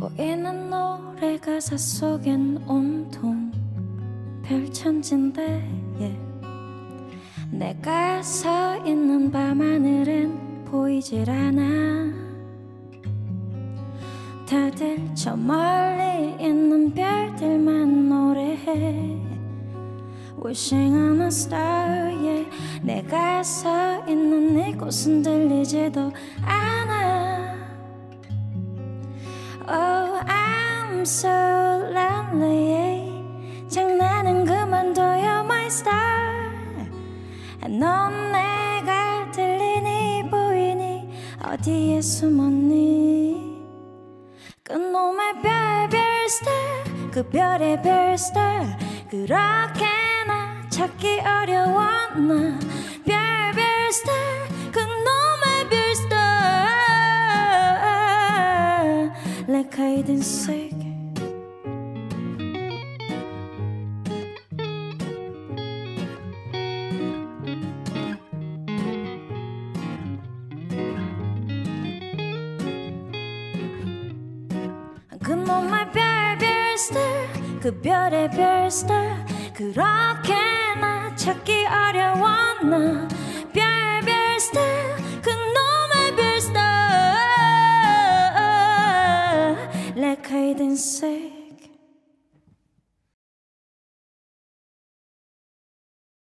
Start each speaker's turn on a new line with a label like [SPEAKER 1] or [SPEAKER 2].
[SPEAKER 1] 보이는 노래 가사 속엔 온통 별천진데 yeah. 내가 서 있는 밤하늘엔 보이질 않아 다들 저 멀리 있는 별들만 노래해 Wishing on a star yeah. 내가 서 있는 이곳은 들리지도 않아 I'm so lonely 장난은 그만둬요 my star. 넌 내가 들리니 보이니 어디에 숨었니? 그놈의 별별 star 그 별의 별 star. 그렇게 나 찾기 어려워 나? 별별 star 그놈의 별 star. Like hide and seek 그놈의 별별 스타 그 별의 별 스타. 그렇게 나 찾기 어려웠나. 별별 스타 그놈의 별 스타. Like I didn't say